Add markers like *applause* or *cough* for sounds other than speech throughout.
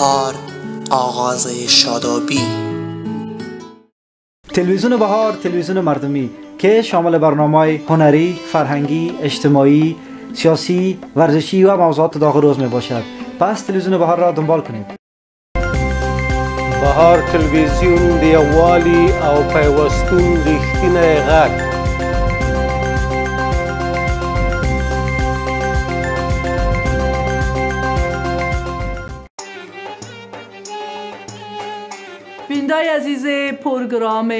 بهار آغاز شادابی. تلویزیون بهار تلویزیون مردمی که شامل برنامه هنری، فرهنگی، اجتماعی، سیاسی، ورزشی و موضوعات داغ روز می باشد پس تلویزیون بهار را دنبال کنید. بهار تلویزیون دیوالی او پیوستون ریښتینی غږ بیننده عزیز پروگرام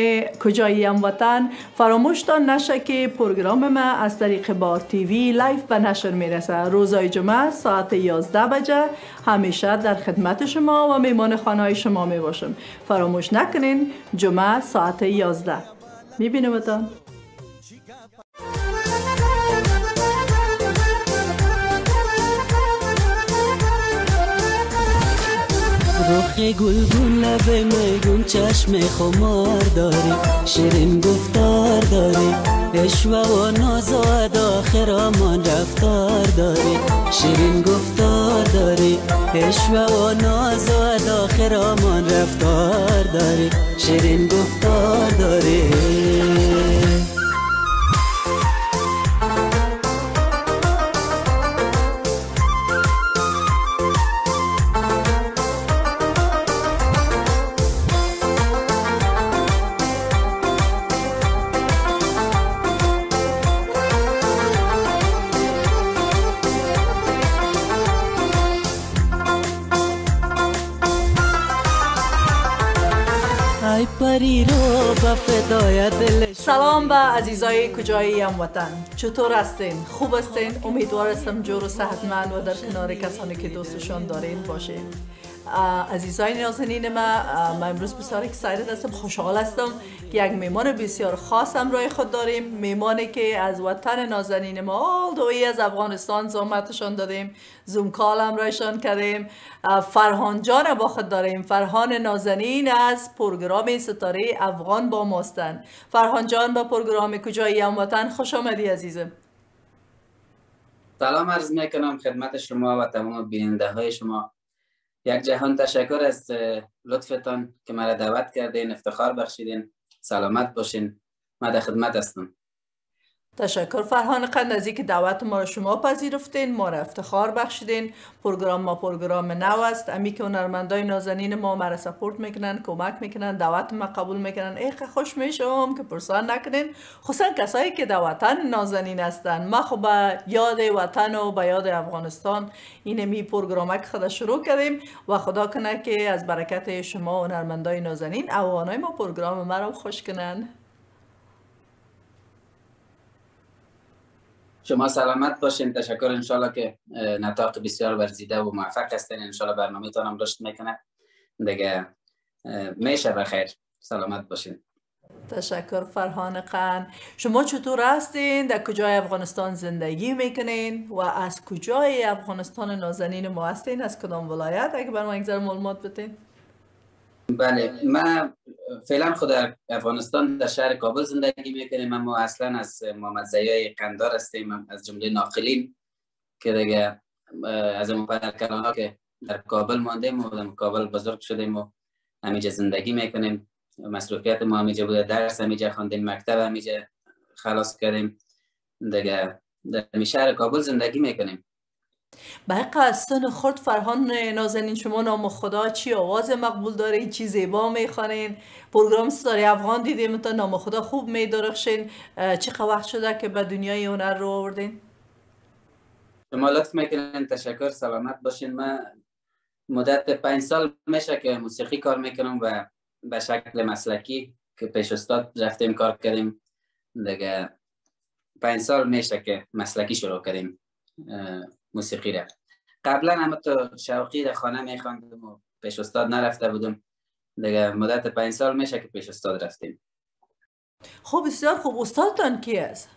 کجایی هم وطن؟ فراموش دان نشه که پروگرام ما از طریق بهار TV live به نشر می‌رسه. روزای جمعه ساعت 11 بجه همیشه در خدمت شما و میمان خانه شما می باشم. فراموش نکنین جمعه ساعت 11 می‌بینیم رخ گلگون لب میگون چشم خمار داری. شیرین گفتار داری. اشوه و ناز و آخرامان رفتار داری. شیرین گفتار داری. اشوه و ناز و آخرامان رفتار داری. شیرین گفتار داری. سلام به عزیزای کجایی هم وطن چطور هستین؟ خوب هستین؟ امیدوار هستم جور و صحتمند و در کنار کسانی که دوستشان دارین باشین عزیزای نازنین ما ما امروز بسیار اکسایتد هستم خوشحال هستم که یک میمان بسیار خاص روی خود داریم. میمانی که از وطن نازنین ما دوی از افغانستان زحمتشان دادیم. زوم هم رایشان کردیم. فرهان جان با خود داریم. فرهان نازنین از پروگرام ستاره افغان با ماستن. فرهان جان با پروگرام کجایی هم وطن؟ خوش آمدی عزیزم. سلام عرض می‌کنم خدمت شما و تمام بیننده های شما. یک جهان تشکر از لطفتان که مرا دعوت کردین افتخار بخشیدین. سلامت باشین. من در خدمت هستم. تشکر فرهان قند از که دعوت ما را شما پذیرفتین ما را افتخار بخشیدین. پروگرام ما پروگرام نو است. امی که هنرمندای نازنین ما مرا سپورت می‌کنن کمک می‌کنن دعوت ما قبول می‌کنن. ای خوش میشم که پرسان نکنین. خصوصا کسایی که در نازنین هستن. ما خب به یاد وطن و به یاد افغانستان این می پروگرام که خدا شروع کردیم و خدا کنه که از برکت شما هنرمندای نازنین اوانای ما پروگرام ما را خوش کنن. شما سلامت باشین. تشکر انشالله که نتاق بسیار ورزیده و موفق هستین. انشالله برنامه تانم رشد می‌کنه. دیگه میشه بخیر. سلامت باشین. تشکر فرهان قن شما چطور هستین؟ در کجای افغانستان زندگی می‌کنین؟ و از کجای افغانستان نازنین ما هستین؟ از کدام ولایت؟ اگه بر ما معلومات بتین بله ما فعلا خود در افغانستان در شهر کابل زندگی می‌کنیم اما اصلا از محمد زیای قندار هستیم از جمله ناقلین که دیگه از اون ها که در کابل ماندیم و در کابل بزرگ شدیم و همیجا زندگی می‌کنیم. مصروفیت ما همیجا بوده درس همیجا خواندیم مکتب همیجا خلاص کردیم. دیگه در شهر کابل زندگی می‌کنیم. حق از سن خود فرهان نازنین شما نام خدا چی؟ آواز مقبول دارین چی زیبا می‌خوانین. پروگرام ستاره افغان دیدیم تا نام خدا خوب میدرخشین. چه وقت شده که به دنیای هنر رو آوردین؟ شما لطف می‌کنین تشکر سلامت باشین. من مدت پنج سال میشه که موسیقی کار می‌کنم و به شکل مسلکی که پیش استاد رفتیم کار کردیم. دیگه پنج سال میشه که مسلکی شروع کردیم. موسیقی را قبلا هم تو شوقی در خانه میخواندم و پیش استاد نرفته بودم دیگه مدت پنج سال میشه که پیش استاد رفتیم. خب بسیار خوب. استادتان کی است؟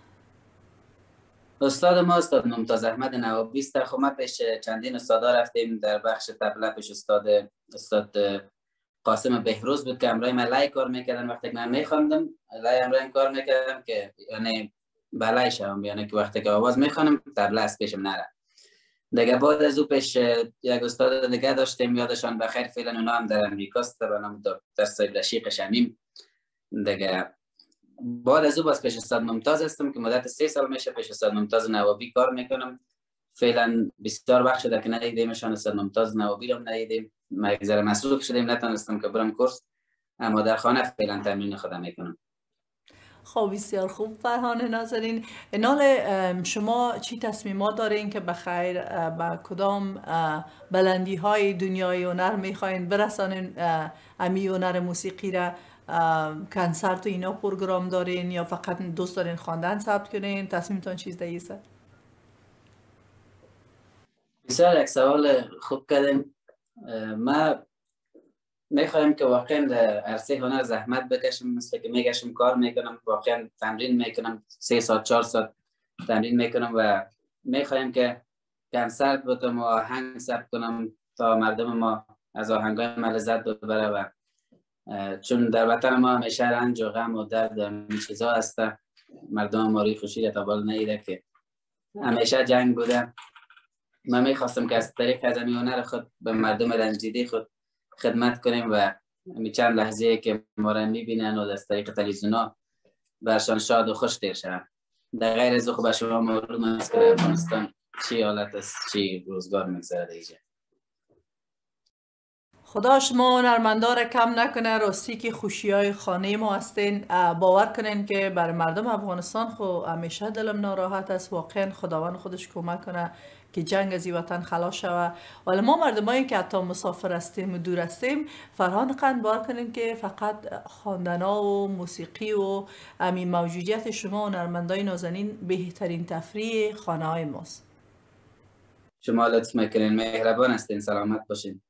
استاد ما استاد ممتاز احمد نوابی است. خب ما پیش چندین استادا رفتیم. در بخش تبله پیش استاد استاد قاسم بهروز بود که امرای من لای کار می‌کردن. وقتی که من میخواندم لای امرای کار می‌کردم که یعنی بلای شوم. یعنی که وقتی که آواز می‌خوانم تبله از پیشم نره دیگه بعد از او پیش یک استاد دیگه داشتیم یادشان بخیر فعلا اونا هم در امریکاست به نام دکتر سید رشیق شمیم. دیگه بعد از او باز پیش استاد ممتاز هستم که مدت سه سال میشه پیش استاد ممتاز نوابی کار می‌کنم. فعلا بسیار وقت شده که ندیدیمشان استاد ممتاز نوابی رو ندیدیم. ذره مصروف شدیم نتونستم که برم کورس اما در خانه فعلا تمرین خودم می‌کنم. خب بسیار خوب. فرهان ناظرین نال شما چی تصمیمات دارین که بخیر به کدام بلندی های دنیای هنر می‌خواین برسانین؟ امی هنر موسیقی را کنسرت و اینا پروگرام دارین یا فقط دوست دارین خواندن ثبت کنین؟ تصمیمتان چیز دیگه بسیار یک سوال خوب کردیم ما می‌خوایم که واقعا در عرصه هنر زحمت بکشم مثل که میگشم کار می‌کنم واقعا تمرین می‌کنم سه ساعت چهار ساعت تمرین می‌کنم و می‌خوایم که کنسرت بتم و آهنگ ثبت کنم تا مردم ما از آهنگای ما لذت ببره و چون در وطن ما همیشه رنج و غم و درد و چیزا هست مردم ما روی خوشی تا بال نیده که همیشه جنگ بوده. من می‌خواستم که از طریق از هنر خود به مردم رنجیده خود خدمت کنیم و می چند لحظه که ما را می‌بینن و از طریق تلویزیونا برشان شاد و خوش دیر شدن در غیر از به شما معلوم است. که افغانستان چی حالت است؟ چی روزگار میگذره دیگه خدا شما هنرمندا کم نکنه. راستی که خوشی های خانه ما هستین باور کنین که بر مردم افغانستان خو همیشه دلم ناراحت است. واقعا خداوند خودش کمک کنه. که جنگ از وطن خلاص شوه ولی ما مردمایی که حتی مسافر هستیم و دور هستیم فرهان قند بار کنیم که فقط خواندنا و موسیقی و امی موجودیت شما و نرمندای نازنین بهترین تفریح خانه های ماست. شما لطف می‌کنین. مهربان هستین. سلامت باشین.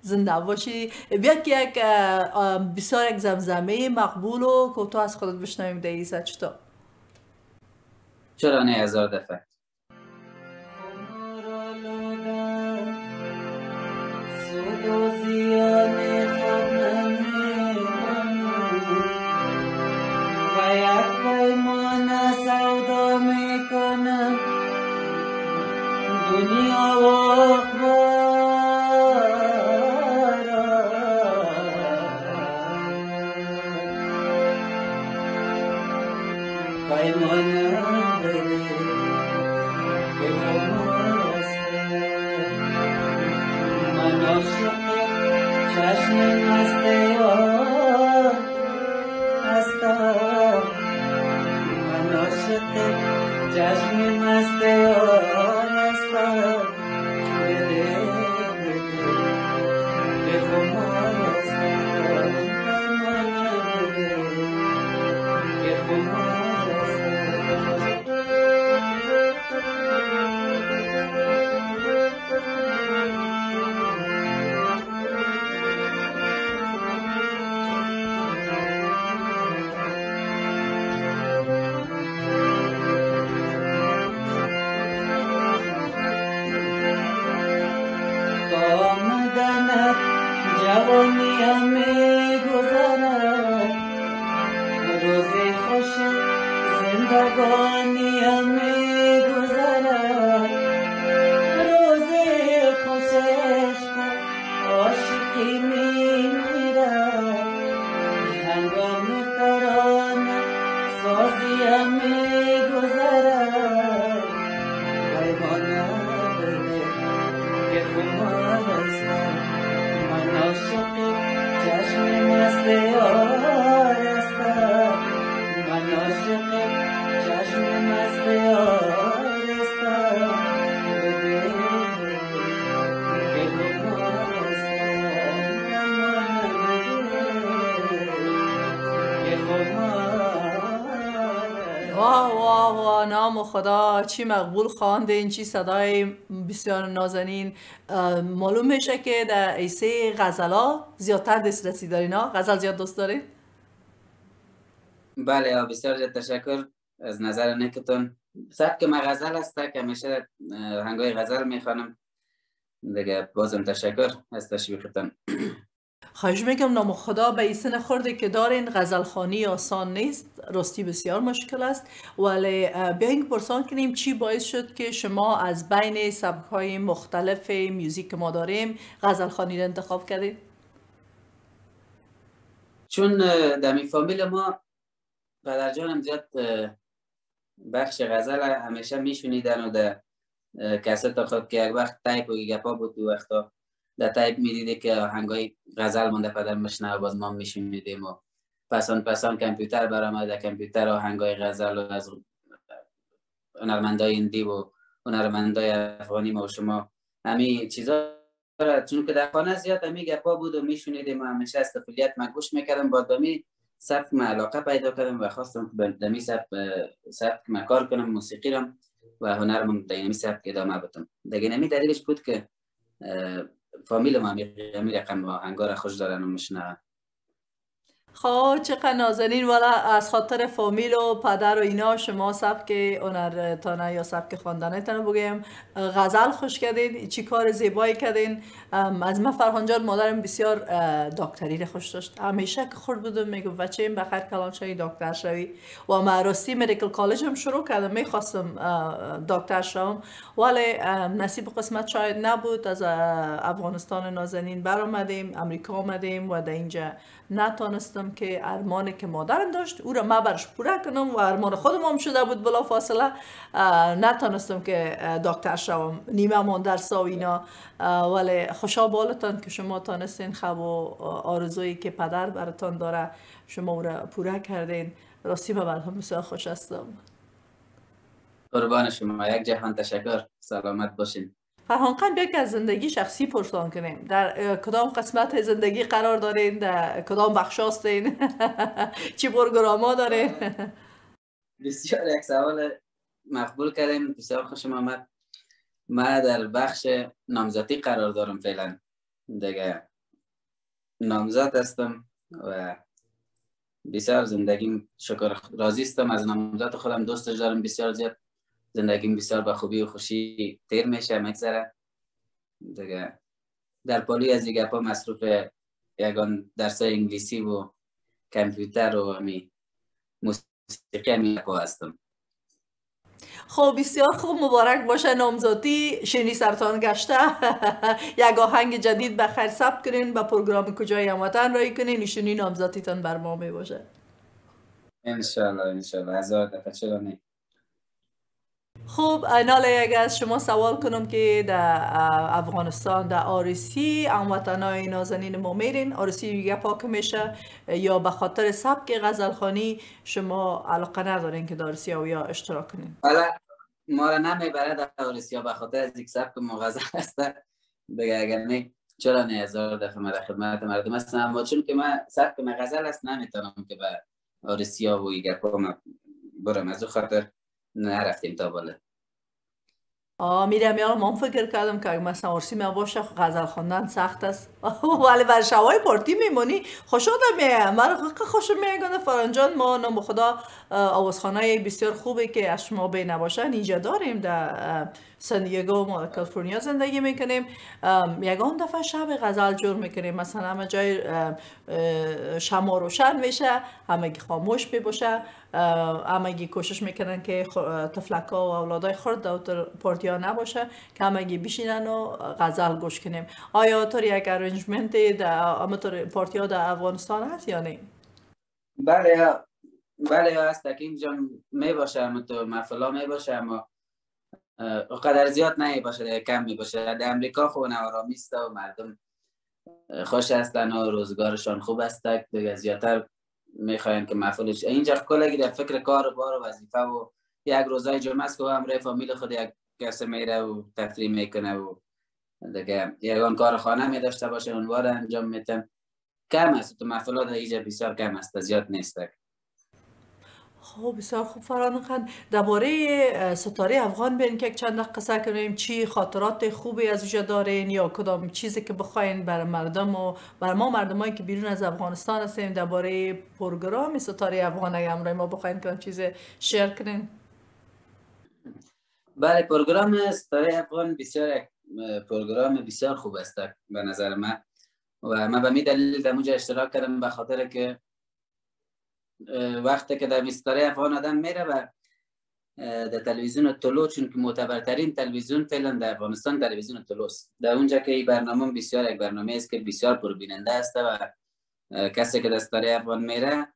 زنده باشی. بیا که یک بسیار یک زمزمه مقبول و کوتاه از خودت بشنویم دیگه چطور چرا نه؟ هزار دفعه. Jasmine خدا چی مقبول خواندین چی صدای بسیار نازنین. معلوم میشه که در ایسه غزلا زیادتر دسترسی دارین ها؟ غزل زیاد دوست دارین؟ بله بسیار زیاد تشکر. از نظر نکتون. که ما غزل است که همیشه هنگای غزل می‌خوانم. دیگه بازم تشکر از تشویقتون خواهش می‌کنم نام خدا به این سن خورده که دارین غزل خانی آسان نیست. راستی بسیار مشکل است. ولی بیاین پرسان کنیم چی باعث شد که شما از بین سبک های مختلف music که ما داریم غزل خانی را انتخاب کردید چون در می فامیل ما پدر جانم زیاد بخش غزل همیشه میشونیدن و در کسه خود که یک وقت تایپ و گپا بود وقتا. در تایپ می‌دیده که آهنگای غزل مونده پدر مشنه و باز ما میشونیدیم و پسان پسان کمپیوتر برآمد. در کمپیوتر و هنگای غزل و از هنرمندای اندی و هنرمندای افغانی ما و شما همین چیزا چون که در خانه زیاد همی گپا بود و میشونیدیم و همیشه استفالیت من گوش می‌کردم. با دمی سبک ما علاقه پیدا کردم و خواستم دمی سبک سبک ما کار کنم موسیقی رم و هنرم در این سبک ادامه بدم. دیگه نمی دلیلش بود که فامیل ما می رقم و هنگار خوش دارن و مشنه خب چقدر نازنین والا از خاطر فامیل و پدر و اینا شما سبک هنرتانه یا سبک خواندنتان بگیم. غزل خوش کردین چی کار زیبایی کردین؟ از من فرهان جان مادرم بسیار دکتری خوش داشت. همیشه که خورد بودم میگو بچه این بخیر کلان شوی دکتر شوی. و ما راستی مدیکل کالج هم شروع کردم می‌خواستم دکتر شوم. ولی نصیب قسمت شاید نبود از افغانستان نازنین برآمدیم امریکا آمدیم و در اینجا نتانستم که ارمانی که مادرم داشت او را ما برش پوره کنم و ارمان خودم هم شده بود بلا فاصله. نتانستم که دکتر شوم نیمه من در اینا. ولی خوشا بالتان که شما تانستین خواب و آرزویی که پدر براتان داره شما او را پوره کردین. راستی ما براتون بسیار خوش هستم. قربان شما. یک جهان تشکر. سلامت باشین. فرهان خان بیا که از زندگی شخصی پرسان کنیم در کدام قسمت زندگی قرار دارین؟ در کدام بخش هستین؟ *laughs* چی پروگراما دارین؟ *laughs* بسیار یک سوال مقبول کردیم. بسیار خوش آمد. ما در بخش نامزدی قرار دارم فعلا. دیگه نامزد هستم و بسیار زندگیم. شکر راضی استم از نامزد خودم دوستش دارم. بسیار زیاد زندگیم بسیار به خوبی و خوشی تیر میشه مگذره دیگه در پالی از دیگه پا مصروف یگان درس انگلیسی و کامپیوتر و همی موسیقی همی هستم. خب بسیار خوب مبارک باشه نامزادی شنی سرطان گشته. *laughs* یک آهنگ جدید بخیر ثبت کنین با پروگرام کجای هموطن رای کنین نشونی نامزادیتان بر ما می باشه انشالله انشالله هزار دفعه چرا نه؟ خب ناله اگر از شما سوال کنم که در افغانستان در آرسی هموطنای نازنین ما میرین آرسی یه پاک میشه یا به خاطر سبک غزلخانی شما علاقه ندارین که در آرسی یا اشتراک کنین؟ بله ما را نمی‌بره در آرسی به خاطر از یک سبک ما غزل هست بگه اگر نه چرا نه هزار دفعه ما خدمت مردم هستم اما چون که من سبک ما غزل هست نمی‌تونم که به آرسی و یک پا برم. از خاطر نرفتیم تا بالا. آه میرم یارم من فکر کردم که مثلا ارسی من باشه غزل خواندن سخت است. *laughs* ولی بر شوای پارتی میمونی. خوش آدم میه من خوش میگنه فرانجان ما نام خدا آوازخانه بسیار خوبه که از شما بی نباشن اینجا داریم. در سندیگو ما کالیفرنیا زندگی می‌کنیم. یگان دفعه شب غزل جور می‌کنیم. مثلا همه جای شما روشن میشه همه خاموش می‌باشه. همگی کوشش می‌کنن که تفلکا و اولادای خورد در پارتیا نباشه که همگی بشینن و غزل گوش کنیم. آیا طور یک ارنجمنت در پارتیا در افغانستان هست یا نه؟ بله بله هست که اینجا می باشه اما تو محفلا می باشه اما قدر زیاد نه باشه کم می باشه. در امریکا خو آرامی است و مردم خوش هستن و روزگارشان خوب است دیگه زیادتر می‌خواین که محفلش اینجا کلگی در فکر کار و بار و وظیفه و یک روزای جمعه است که همراه فامیل خود یک کسی میره و تفریح می‌کنه و دیگه یگان کار خانه می داشته باشه اونوار انجام میتن کم است؟ تو محفلات اینجا بسیار کم است زیاد نیست. خب بسیار خوب فران خان. درباره ستاره افغان بین که چند قصه کنیم. چی خاطرات خوبی از اینجا دارین یا کدام چیزی که بخواین بر مردم و بر ما مردمایی که بیرون از افغانستان هستیم درباره پروگرام ستاره افغان اگر ما بخواین که چیز شیر کنین؟ بله پروگرام ستاره افغان بسیار پروگرام بسیار خوب است به نظر من. و من به می دلیل در اشتراک کردم به خاطر که وقتی که در ستاره افغان آدم میره و در تلویزیون طلو چون که معتبرترین تلویزیون فعلا در افغانستان تلویزیون طلو است. در اونجا که این برنامه بسیار یک برنامه است که بسیار پربیننده است و کسی که دستاره افغان میره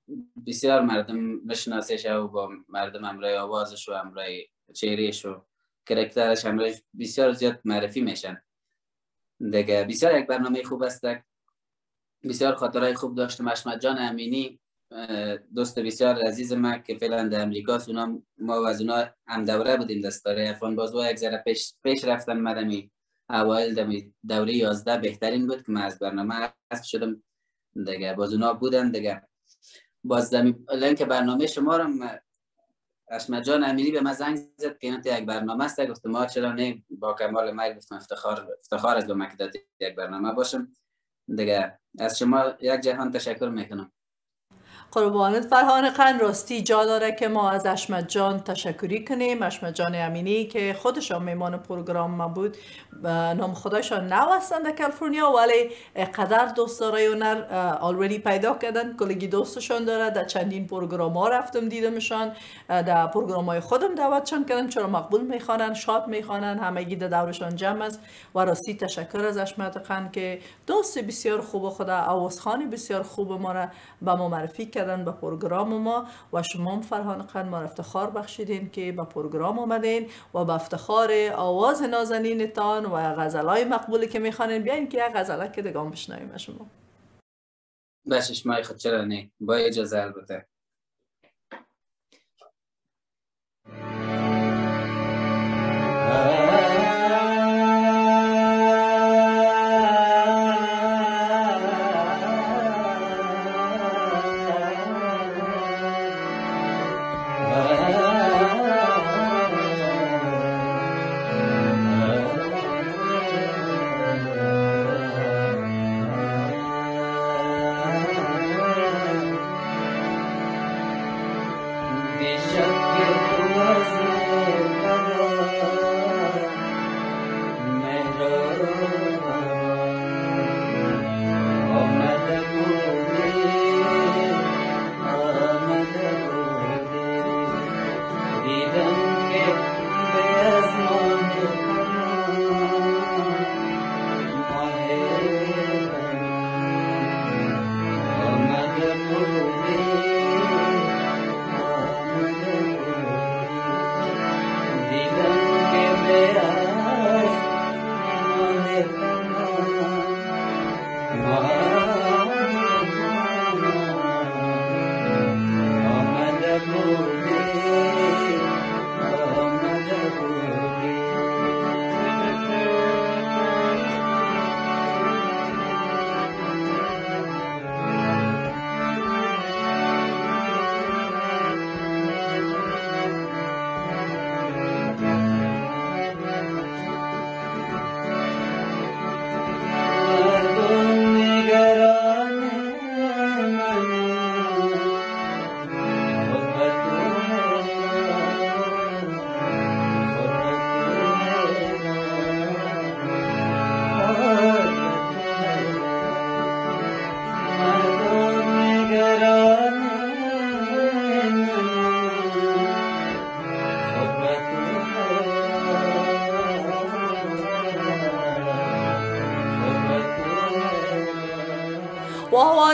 بسیار مردم مشناسش و با مردم امرای آوازش و امرای چهرهش و کرکترش امرای بسیار زیاد معرفی میشن. دیگه بسیار یک برنامه خوب است. بسیار خاطرهای خوب داشتم. اشمت جان امینی دوست بسیار عزیز ما که فعلا در امریکا اونا ما و از اونا هم دوره بودیم دستاره افغان باز یک ذره پیش, پیش رفتن مدمی اوایل دوره 11 بهترین بود که من از برنامه حذف شدم. دیگه باز اونا بودن. دیگه باز لینک برنامه شما رو اشمت جان امیری به من زنگ زد. که یک برنامه است. گفتم ما چرا نه؟ با کمال مرگ گفتم افتخار افتخار از به مکدات یک برنامه باشم. دیگه از شما یک جهان تشکر می‌کنم. قربانت فرهان قن راستی جا داره که ما از اشمت جان تشکری کنیم. اشمت جان امینی که خودشان میمان پروگرام ما بود. نام خدایشان نو در کالیفرنیا ولی قدر دوست داره already پیدا کردن. کلگی دوستشان داره. در چندین پروگرام ها رفتم دیدمشان. در پروگرام های خودم دعوتشان کردم چرا مقبول می‌خوانن شاد می‌خوانن همگی در دورشان جمع است. و راستی تشکر از حشمت که دوست بسیار خوب خدا آوازخانی بسیار خوب ما را به ما معرفی کردن به پروگرام ما و شما فرهان قند ما افتخار بخشیدین که به پروگرام آمدین و به افتخار آواز نازنینتان و غزلای مقبولی که می‌خوانین. بیاین که یک غزله که دگام بشنویم شما. بشش مای خود چرا نه؟ با اجازه البته.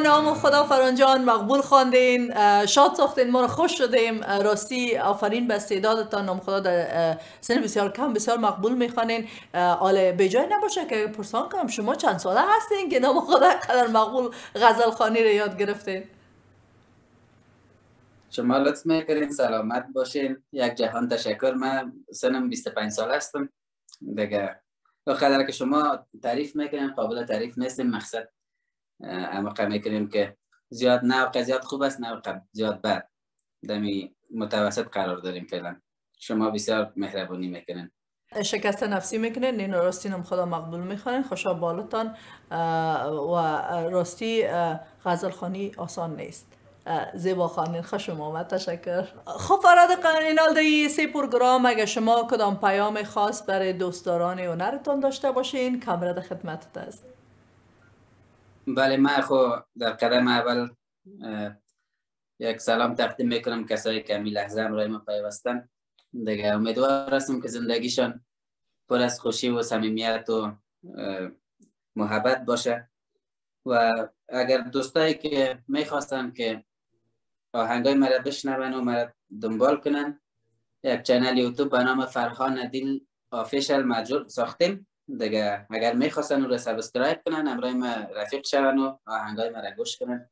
نام خدا فرانجان مقبول خواندین. شاد ساختین ما رو خوش شدیم. راستی آفرین به استعدادتان. نام خدا در سن بسیار کم بسیار مقبول می‌خوانین. آله به جای نباشه که پرسان کنم شما چند ساله هستین که نام خدا قدر مقبول غزل خانی رو یاد گرفتین؟ شما لطف می‌کنین سلامت باشین. یک جهان تشکر. من سنم 25 سال هستم. دیگه قدر که شما تعریف می‌کنین قابل تعریف نیستیم مقصد اما می‌کنیم که زیاد نه زیاد خوب است نه زیاد بد دمی متوسط قرار داریم فعلا. شما بسیار مهربونی می‌کنین. شکست نفسی می‌کنین این راستی نم خدا مقبول می‌خوانین خوشا بالتان و راستی غزل خانی آسان نیست. زیبا خانین خوش آمد تشکر. خب فراد قنینال در سه پروگرام اگه شما کدام پیام خاص برای دوستداران هنرتان داشته باشین کامرد خدمتت است. بله من خو در قدم اول یک سلام تقدیم می‌کنم کسایی که می لحظه همراه ما پیوستن. دیگه امیدوار هستم که زندگیشان پر از خوشی و صمیمیت و محبت باشه. و اگر دوستایی که می‌خواستن که آهنگای مرا بشنون و مرا دنبال کنن یک چنل یوتیوب به نام فرهان ندیل آفیشل مجور ساختیم. دیگه. اگر می‌خواستن اون رو subscribe کنن امرای ما رفیق شون و آهنگای مرا گوش کنن.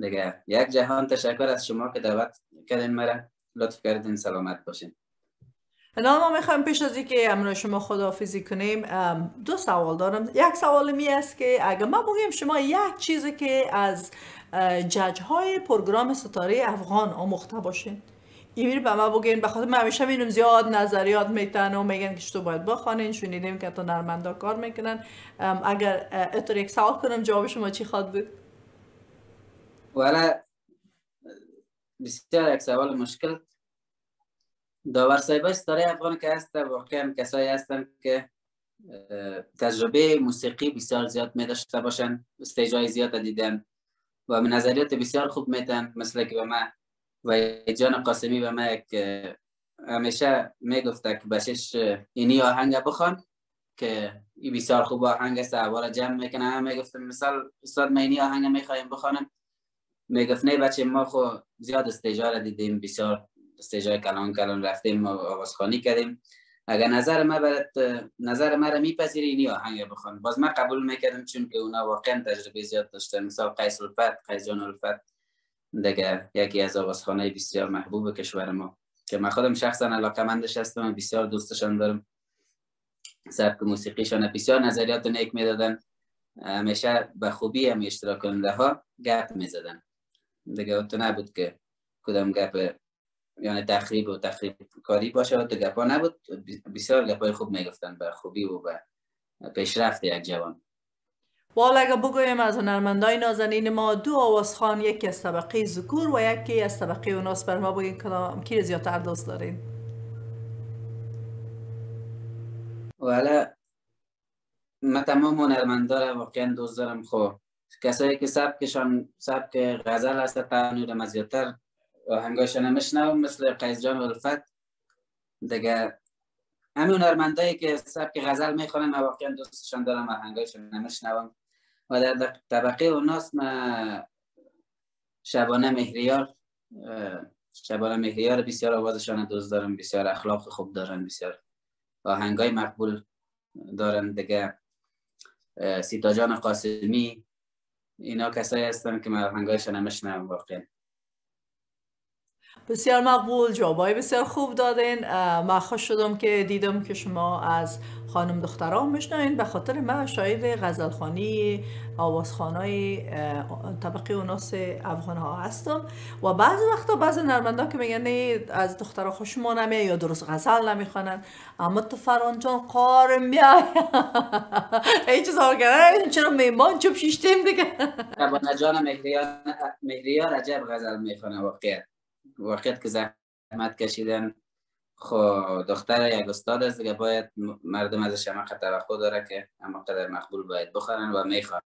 دیگه. یک جهان تشکر از شما که دعوت کردین مرا. لطف کردین سلامت باشین. نه ما می‌خوایم پیش از اینکه امروز شما خداحافظی کنیم دو سوال دارم. یک سوال می است که اگر ما بگیم شما یک چیزی که از جج های پروگرام ستاره افغان آموخته باشین. ایمیل به ما بگین بخاطر من همیشه می‌بینم زیاد نظریات میتن و میگن که تو باید بخوانین. شنیدیم که تو نرمندا کار می‌کنن. اگر اتر یک سوال کنم جواب شما چی خواد بود؟ والا بسیار یک سوال مشکل. داور صاحب ستاره افغان که هست واقعا کسایی هستن که تجربه موسیقی بسیار زیاد می داشته باشن استیجای زیاد دیدن و نظریات بسیار خوب میتن مثل که به من و جان قاسمی به من یک همیشه می‌گفته که بشش اینی آهنگ بخوان که این بسیار خوب آهنگ است اول جمع می‌کنه. همه می‌گفتم مثال استاد من اینی آهنگ می‌خوایم بخوانم. می‌گفت نه بچه ما خو زیاد استیجار دیدیم بسیار استیجای کلان کلان رفتیم و آوازخانی کردیم. اگر نظر ما برات نظر ما را میپذیری اینی آهنگ بخوان. باز من قبول می‌کردم چون که اونا واقعا تجربه زیاد داشتن. مثال قیس الفت قیس جان الفت دیگه یکی از آوازخانه بسیار محبوب کشور ما. که من خودم شخصا علاقه مندش هستم و بسیار دوستشان دارم. سبک موسیقیشان بسیار نظریات نیک می‌دادن. همیشه به خوبی هم اشتراک کننده ها گپ می‌زدن. دیگه تو نبود که کدام گپ یعنی تخریب و تخریب کاری باشه و گپا نبود. بسیار گپای خوب می‌گفتن به خوبی و به پیشرفت یک جوان. والا بگویم از هنرمندای نازنین ما دو آوازخان یکی از طبقه ذکور و یکی از طبقه اوناس بر ما بگین کدام کی زیادتر دوست دارین والا من تمام هنرمندا را واقعا دوست دارم خو کسایی که سبکشان سبک غزل هست تنور زیادتر آهنگاشان میشنوم مثل قیس جان الفت. دیگه همین هنرمندایی که سبک غزل می‌خوانن من واقعا دوستشان دارم آهنگاشان نمیشنوم و در طبقه اوناست ما شبانه مهریار شبانه مهریار بسیار آوازشان دوست دارم بسیار اخلاق خوب دارن بسیار آهنگای مقبول دارن دیگه. سیتا جان قاسمی اینا کسایی هستن که من آهنگایشان نمیشنوم واقعا. بسیار مقبول جوابای بسیار خوب دادین. من خوش شدم که دیدم که شما از خانم دختران میشنوین. به خاطر من شاید غزلخانی آوازخانای طبقه اوناس افغان ها هستم. و بعضی وقتا بعضی نرمنده که میگن از دخترها خوش ما نمیه یا درست غزل نمی‌خوانن اما تو فران جان قار میای. *laughs* ای چیز این چرا میمان چوب شیشتیم دیگه. *laughs* جان مهریار عجب غزل می‌خونه واقعیت واقعیت که زحمت کشیدن خب دختر یک استاد است دیگه باید مردم ازش هم توقع داره که اما قدر مقبول باید بخورن و می‌خوان.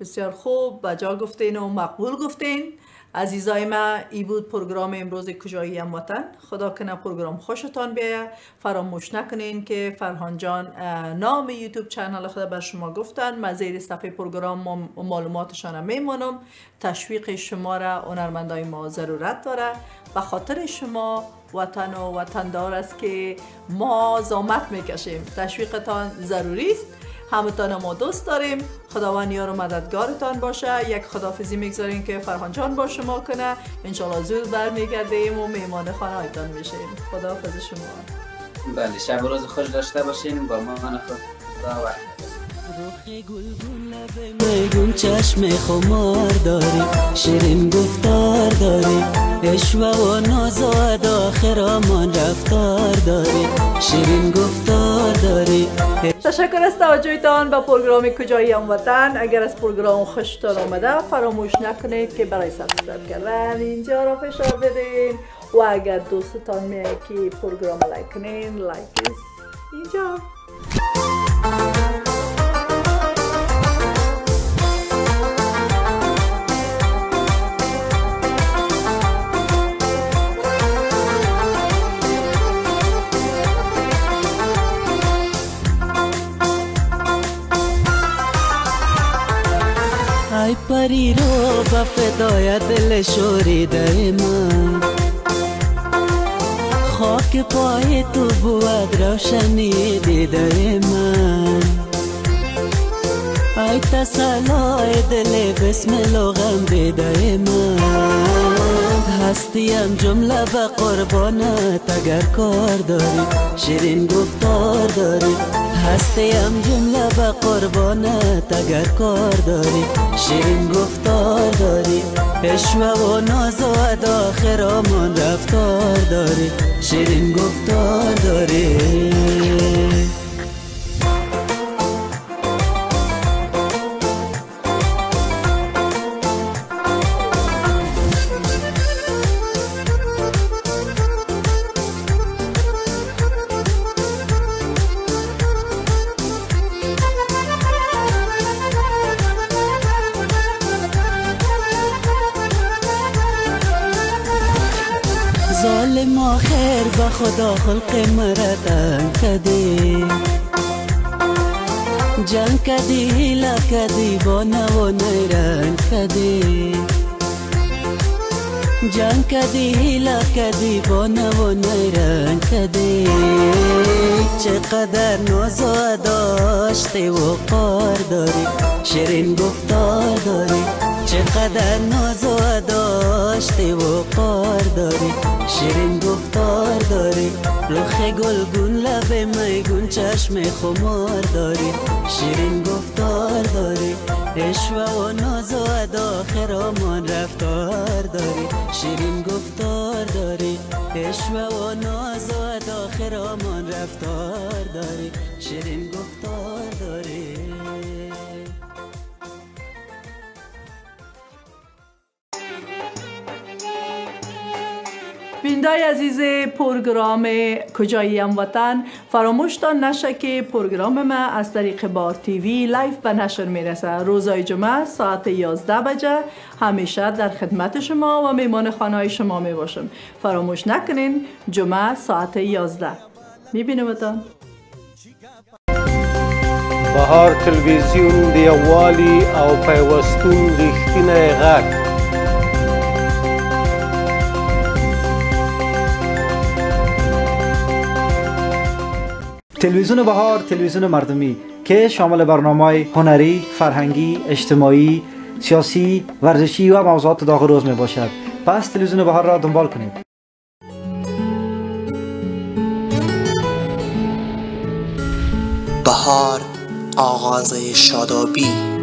بسیار خوب بجا گفتین و مقبول گفتین. عزیزای ما ای بود پروگرام امروز کجایی هم وطن؟ خدا کنه پروگرام خوشتان بیایه فراموش نکنین که فرهان جان نام YouTube channel خود بر شما گفتن. من زیر صفحه پروگرام معلوماتشان میمانم. تشویق شما را هنرمندای ما ضرورت داره. و خاطر شما وطن و وطندار است که ما زامت می‌کشیم. تشویقتان ضروری است. همتان ما دوست داریم. خداوند یار و مددگارتان باشه. یک خدافزی می‌گذاریم که فرهان جان با شما کنه. انشالله زود برمیگردیم و میمان خانه هایتان میشیم. خداحافظ شما. بله شب روز خوش داشته باشین. با ما من خود میگون چشم خمار داری. شیرین گفتار داری. اشوه و نازاد آخرامان رفتار داری. شیرین گفتار داری تشکر از توجهتان به پروگرام کجایی وطن. اگر از پروگرام خوشتان آمده فراموش نکنید که برای subscribe کردن اینجا را فشار بدین. و اگر دوستتان میاد که پروگرام like کنین like اینجا. ای پری رو به فدای دل شوریده من. خاک پای تو بود روشنی دیده من. ای تسلای دل بسم لغم دیده من. هستیم جمله و قربانت اگر کار داری شیرین گفتار داری. هستیم جمله و قربانت اگر کار داری شیرین گفتار داری اشوه و ناز و ادا خرامان رفتار داری شیرین گفتار داری. خدا خلق مرتن کدی. جنگ کدی هیلا کدی با نو نیرن کدی. جنگ کدی هیلا کدی با نو نیرن کدی. چقدر نازو داشتی و قار داری شیرین گفتار داری. چقدر ناز و داشتی و قار داری شیرین گفتار داری. رخ گلگون لب میگون چشم خمار داری. شیرین گفتار داری. اشوه و ناز و ادا خرامان رفتار داری. شیرین گفتار داری. اشوه و ناز و ادا خرامان رفتار داری. شیرین گفتار داری. بینده عزیز پروگرام کجایی هم وطن؟ فراموش تان نشه که پروگرام ما از طریق بهار TV live به نشر می‌رسه. روزای جمعه ساعت 11 بجه همیشه در خدمت شما و میمان خانه شما می باشم. فراموش نکنین جمعه ساعت 11 میبینیمتان بهار تلویزیون د یووالي او پیوستون ریښتینی غږ تلویزیون بهار تلویزیون مردمی که شامل برنامه هنری، فرهنگی، اجتماعی، سیاسی، ورزشی و موضوعات داغ روز می باشد پس تلویزیون بهار را دنبال کنید. بهار آغاز شادابی.